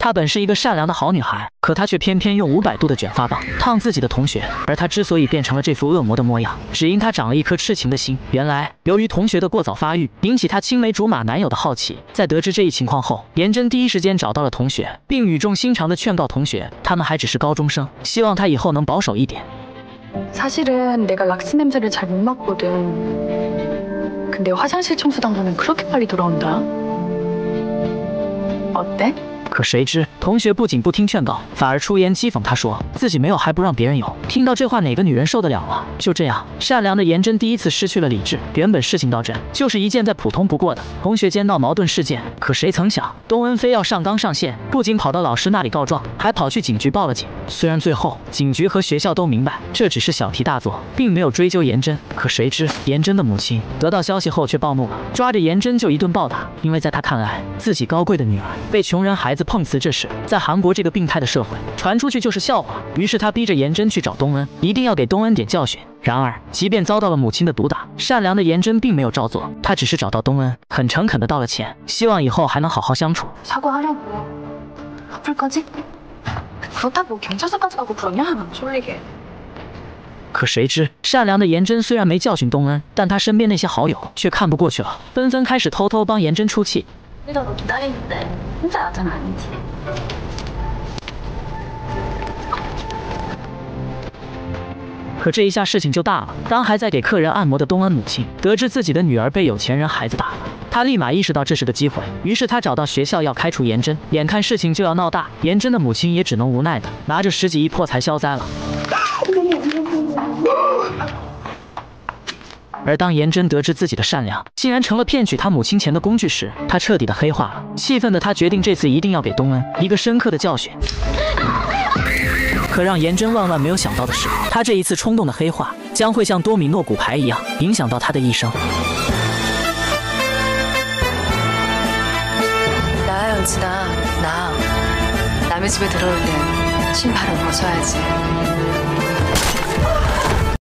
她本是一个善良的好女孩，可她却偏偏用五百度的卷发棒烫自己的同学。而她之所以变成了这副恶魔的模样，只因她长了一颗痴情的心。原来，由于同学的过早发育，引起她青梅竹马男友的好奇。在得知这一情况后，颜真第一时间找到了同学，并语重心长地劝告同学，他们还只是高中生，希望他以后能保守一点。 사실은 내가 락스 냄새를 잘 못 맡거든. 근데 화장실 청소 당번엔 그렇게 빨리 돌아온다. 어때? 可谁知，同学不仅不听劝告，反而出言讥讽他，说自己没有还不让别人有。听到这话，哪个女人受得了啊？就这样，善良的颜真第一次失去了理智。原本事情到这就是一件再普通不过的同学间闹矛盾事件，可谁曾想，东恩非要上纲上线，不仅跑到老师那里告状，还跑去警局报了警。虽然最后警局和学校都明白这只是小题大做，并没有追究颜真，可谁知颜真的母亲得到消息后却暴怒了，抓着颜真就一顿暴打。因为在他看来，自己高贵的女儿被穷人孩子碰瓷这事，在韩国这个病态的社会传出去就是笑话。于是他逼着颜真去找东恩，一定要给东恩点教训。然而，即便遭到了母亲的毒打，善良的颜真并没有照做，她只是找到东恩，很诚恳的道了歉，希望以后还能好好相处。 사과하려고. 아플 거지? 그렇다고 경찰서까지 가고 그러냐? 솔리게. 可谁知，善良的颜真虽然没教训东恩，但他身边那些好友却看不过去了，纷纷开始偷偷帮颜真出气。 우리가 너 기다리는데 혼자 야자는 아니지. 可这一下事情就大了。当还在给客人按摩的东恩母亲得知自己的女儿被有钱人孩子打了，她立马意识到这是个机会，于是她找到学校要开除颜真。眼看事情就要闹大，颜真的母亲也只能无奈的拿着十几亿破财消灾了。 而当颜真得知自己的善良竟然成了骗取他母亲钱的工具时，她彻底的黑化了。气愤的她决定这次一定要给东恩一个深刻的教训。可让颜真万万没有想到的是，他这一次冲动的黑化将会像多米诺骨牌一样影响到他的一生。